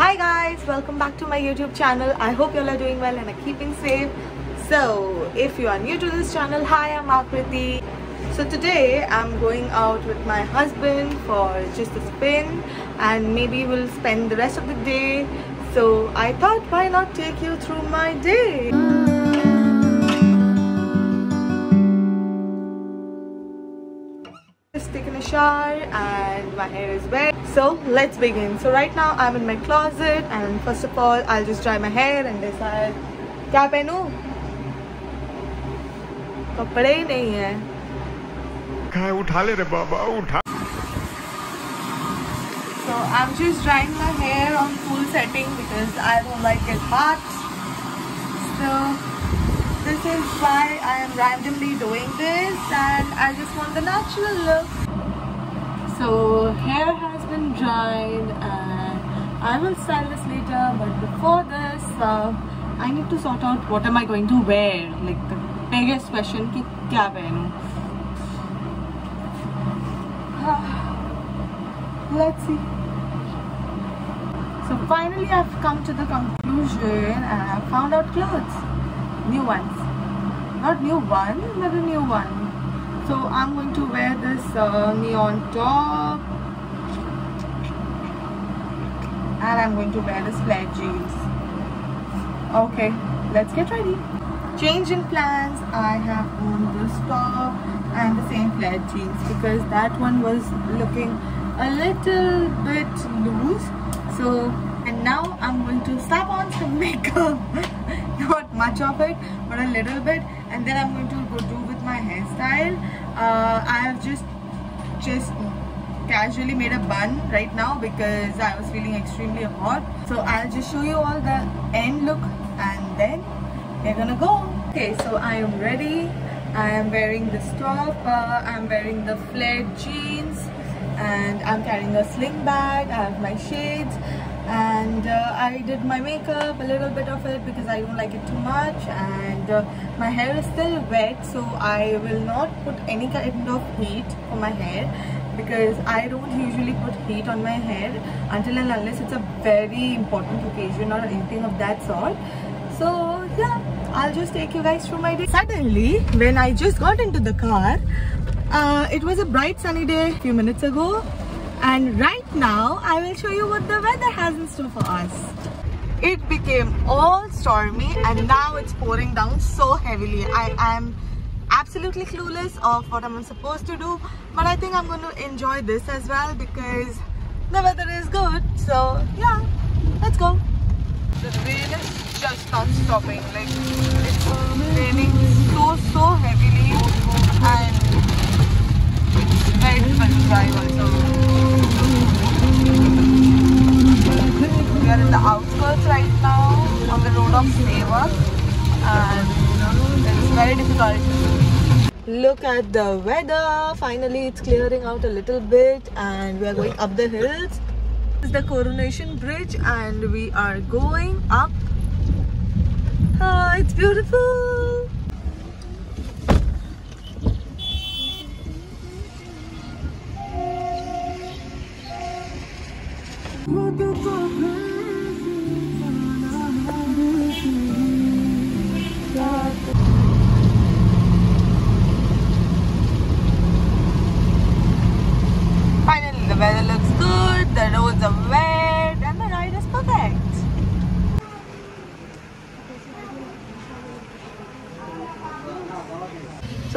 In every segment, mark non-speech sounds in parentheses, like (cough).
Hi guys, welcome back to my YouTube channel. I hope you all are doing well and are keeping safe. So, if you are new to this channel, hi, I'm Akriti. So today I'm going out with my husband for just a spin and maybe we'll spend the rest of the day. So I thought why not take you through my day. Just taken a shower and my hair is wet. So let's begin. So right now I'm in my closet and first of all I'll just dry my hair and decide क्या पहनूं कपड़े ही नहीं है काय उठा ले रे बाबा उठा So I'm just drying my hair on full setting because I don't like it hot. So this is why I am randomly doing this and I just want the natural look. So hair has been dried uh, and I will style this later but before this uh, I need to sort out what am I going to wear. Like the biggest question ki kya pehnu let's see. So finally I've come to the conclusion and I've found out clothes. New ones. Not new one but a new one. So I'm going to wear this uh, neon top. And I'm going to wear this flat jeans. Okay, let's get ready. Change in plans. I have on this top and the same flat jeans because that one was looking a little bit loose. So, and now I'm going to slap on some (laughs) makeup. (laughs) Not much of it, but a little bit. And then I'm going to go do with my hairstyle. Uh, I have just, just casually made a bun right now because I was feeling extremely hot. So I'll just show you all the end look and then we're gonna go. Okay, so I am ready. I am wearing this top. Uh, I'm wearing the flared jeans and I'm carrying a sling bag. I have my shades and uh, I did my makeup, a little bit of it because I don't like it too much and uh, my hair is still wet so I will not put any kind of heat for my hair because I don't usually put heat on my hair until and unless it's a very important occasion or anything of that sort. So yeah, I'll just take you guys through my day. Suddenly, when I just got into the car, uh, it was a bright sunny day a few minutes ago and right now I will show you what the weather has in store for us. It became all stormy and now it's pouring down so heavily. I am absolutely clueless of what I'm supposed to do but I think I'm going to enjoy this as well because the weather is good so yeah let's go the rain is just not stopping like it's raining so so very difficult. Look at the weather. Finally it's clearing out a little bit and we are going up the hills. This is the coronation bridge and we are going up. Oh, it's beautiful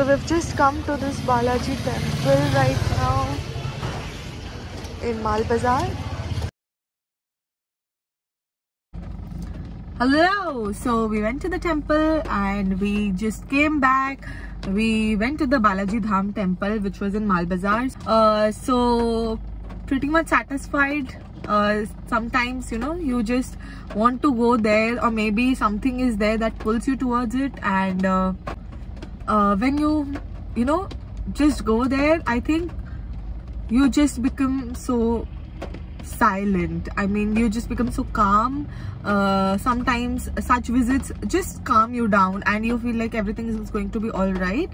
So we've just come to this Balaji temple right now in Mal Bazaar. Hello! So we went to the temple and we just came back. We went to the Balaji Dham temple which was in Mal Bazaar. Uh, so pretty much satisfied. Uh, sometimes you know you just want to go there or maybe something is there that pulls you towards it and uh, uh, when you you know just go there I think you just become so silent. I mean you just become so calm. Uh, sometimes such visits just calm you down and you feel like everything is going to be all right.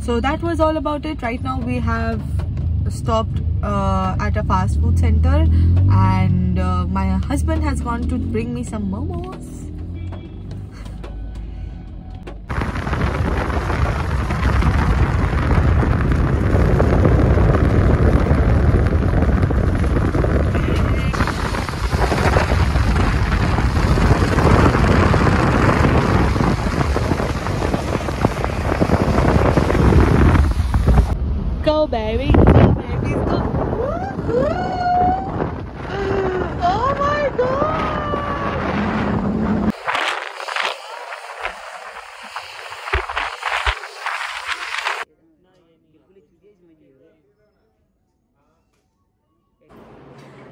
So that was all about it. Right now we have stopped uh, at a fast food center and uh, my husband has gone to bring me some momos. Go baby, go baby, go. Oh my god!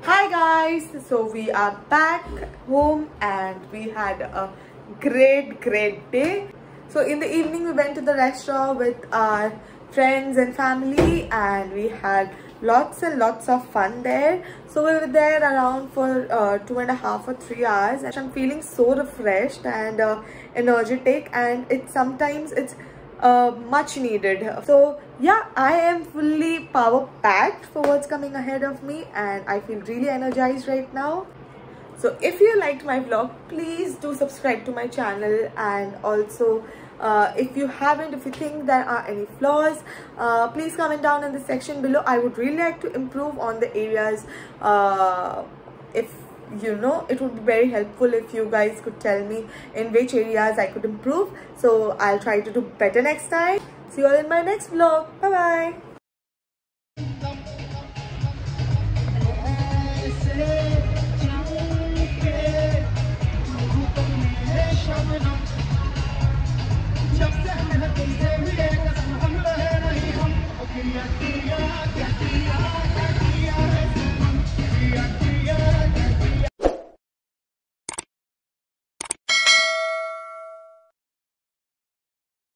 Hi guys, so we are back home and we had a great great day. So in the evening we went to the restaurant with our friends and family and we had lots and lots of fun there. So we were there around for uh, two and a half or three hours and I'm feeling so refreshed and uh, energetic and it's sometimes it's uh, much needed. So yeah i am fully power packed for what's coming ahead of me and i feel really energized right now. So if you liked my vlog please do subscribe to my channel and also uh, if you haven't if you think there are any flaws uh, please comment down in the section below. I would really like to improve on the areas uh, if you know it would be very helpful if you guys could tell me in which areas i could improve. So i'll try to do better next time. See you all in my next vlog. Bye bye